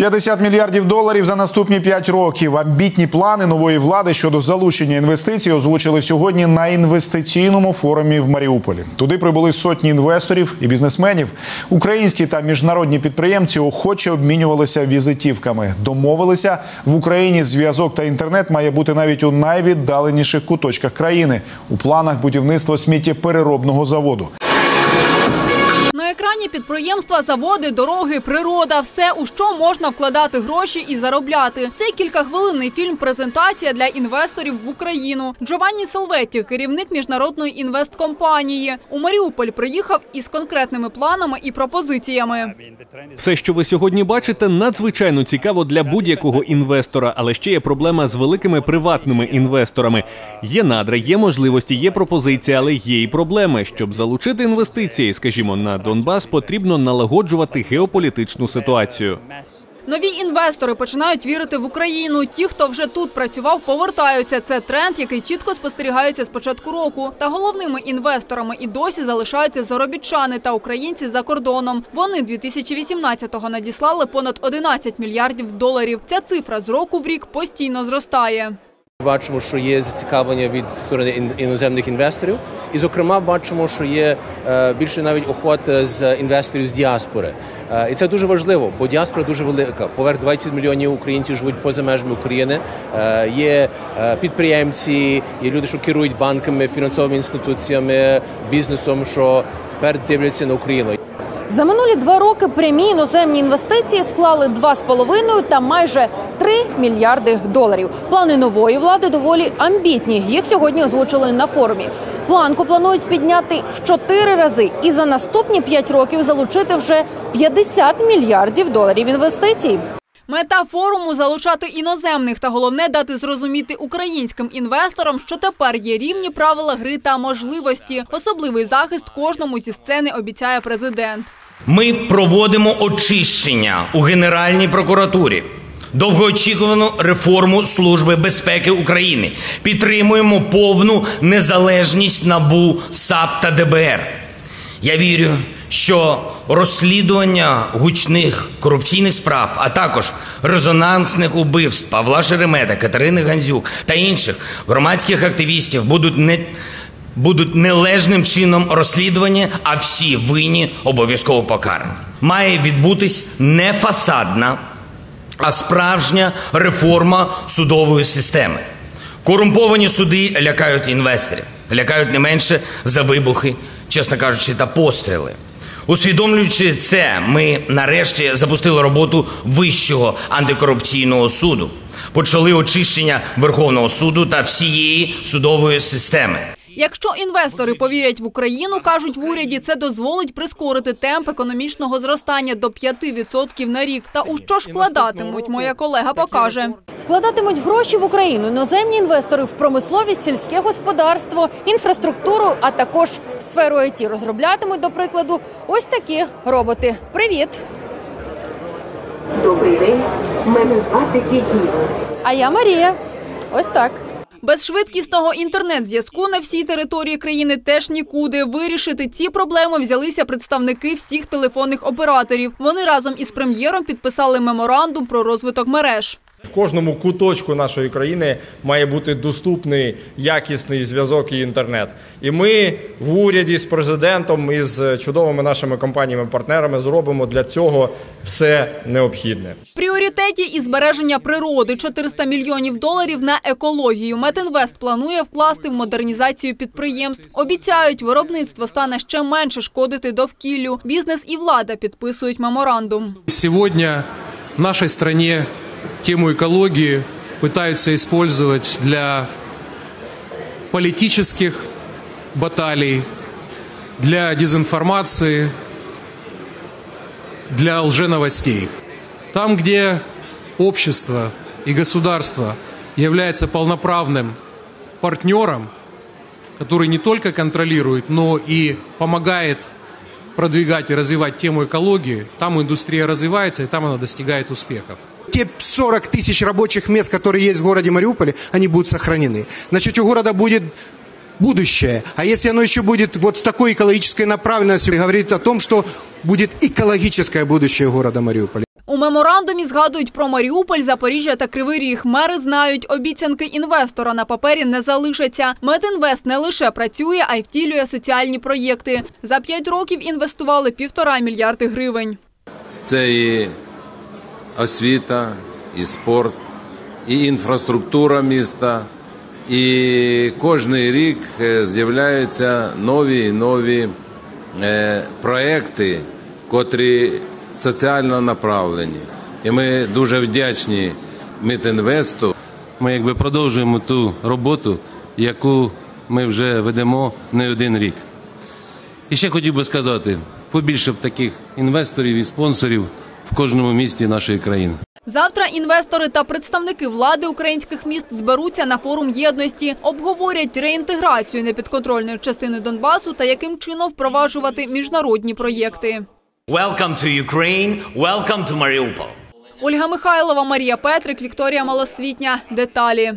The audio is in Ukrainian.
50 мільярдів доларів за наступні 5 років. Амбітні плани нової влади щодо залучення інвестицій озвучили сьогодні на інвестиційному форумі в Маріуполі. Туди прибули сотні інвесторів і бізнесменів. Українські та міжнародні підприємці охоче обмінювалися візитівками. Домовилися в Україні. Зв'язок та інтернет має бути навіть у найвіддаленіших куточках країни. У планах будівництва сміттєпереробного заводу. Екрані підприємства, заводи, дороги, природа все, у що можна вкладати гроші і заробляти. Це кількахвилинний фільм презентація для інвесторів в Україну. Джованні Салветті, керівник міжнародної інвесткомпанії. У Маріуполь приїхав із конкретними планами і пропозиціями. Все, що ви сьогодні бачите, надзвичайно цікаво для будь-якого інвестора, але ще є проблема з великими приватними інвесторами. Є надра, є можливості, є пропозиції, але є і проблеми. Щоб залучити інвестиції, скажімо, на Донбас, потрібно налагоджувати геополітичну ситуацію. Нові інвестори починають вірити в Україну. Ті, хто вже тут працював, повертаються. Це тренд, який чітко спостерігається з початку року. Та головними інвесторами і досі залишаються заробітчани та українці за кордоном. Вони 2018-го надіслали понад 11 мільярдів доларів. Ця цифра з року в рік постійно зростає. Бачимо, що є зацікавлення від сторони іноземних інвесторів, і зокрема бачимо, що є е, більше навіть охота з інвесторів з діаспори. Е, І це дуже важливо, бо діаспора дуже велика. Поверх 20 мільйонів українців живуть поза межами України. Е, Є е, підприємці, є люди, що керують банками, фінансовими інституціями, бізнесом, що тепер дивляться на Україну. За минулі два роки прямі іноземні інвестиції склали 2,5 та майже 3 мільярди доларів. Плани нової влади доволі амбітні. Їх сьогодні озвучили на форумі. Планку планують підняти в 4 рази і за наступні 5 років залучити вже 50 мільярдів доларів інвестицій. Мета форуму залучати іноземних та головне дати зрозуміти українським інвесторам, що тепер є рівні правила гри та можливості. Особливий захист кожному зі сцени обіцяє президент. Ми проводимо очищення у Генеральній прокуратурі. Довгоочікувану реформу Служби безпеки України. Підтримуємо повну незалежність НАБУ, САП та ДБР. Я вірю, що розслідування гучних корупційних справ, а також резонансних убивств Павла Шеремета, Катерини Гандзюк та інших громадських активістів будуть не будуть належним чином розслідувані, а всі винні обов'язково покарані. Має відбутись не фасадна, а справжня реформа судової системи. Корумповані суди лякають інвесторів, лякають не менше за вибухи, чесно кажучи, та постріли. Усвідомлюючи це, ми нарешті запустили роботу Вищого антикорупційного суду, почали очищення Верховного суду та всієї судової системи. Якщо інвестори повірять в Україну, кажуть в уряді, це дозволить прискорити темп економічного зростання до 5% на рік. Та у що ж вкладатимуть, моя колега покаже. Вкладатимуть гроші в Україну іноземні інвестори в промисловість, сільське господарство, інфраструктуру, а також в сферу ІТ. розроблятимуть, до прикладу, ось такі роботи. Привіт! Добрий день, мене звати Кікі. А я Марія. Ось так. Без швидкісного інтернет-зв'язку на всій території країни теж нікуди. Вирішити ці проблеми взялися представники всіх телефонних операторів. Вони разом із прем'єром підписали меморандум про розвиток мереж. В кожному куточку нашої країни має бути доступний якісний зв'язок і інтернет. І ми в уряді з президентом і з чудовими нашими компаніями-партнерами зробимо для цього все необхідне. В пріоритеті і збереження природи 400 мільйонів доларів на екологію. Метинвест планує вкласти в модернізацію підприємств. Обіцяють, виробництво стане ще менше шкодити довкіллю. Бізнес і влада підписують меморандум. Сегодня в нашей стране тему экологии пытаются использовать для политических баталий, для дезинформации, для лженовостей. Там, где общество и государство является полноправным партнером, который не только контролирует, но и помогает продвигать и развивать тему экологии, там индустрия развивается и там она достигает успехов. Те 40 тысяч рабочих мест, которые есть в городе Мариуполе, они будут сохранены. Значит, у города будет будущее. А если оно еще будет вот с такой экологической направленностью, говорит о том, что будет экологическое будущее города Мариуполя. Меморандумі згадують про Маріуполь, Запоріжжя та Кривий Ріг. Мери знають, обіцянки інвестора на папері не залишаться. Метінвест не лише працює, а й втілює соціальні проєкти. За п'ять років інвестували півтора мільярди гривень. Це і освіта, і спорт, і інфраструктура міста. І кожний рік е, з'являються нові і нові е, проекти, котрі соціально направлені. І ми дуже вдячні Мітінвесту. Ми якби продовжуємо ту роботу, яку ми вже ведемо не один рік. І ще хотів би сказати, побільше б таких інвесторів і спонсорів в кожному місті нашої країни. Завтра інвестори та представники влади українських міст зберуться на форум єдності, обговорять реінтеграцію непідконтрольної частини Донбасу та яким чином впроваджувати міжнародні проєкти. Welcome to Ukraine, welcome to Mariupol. Ольга Михайлова, Марія Петрик, Вікторія Малосвітня. Деталі.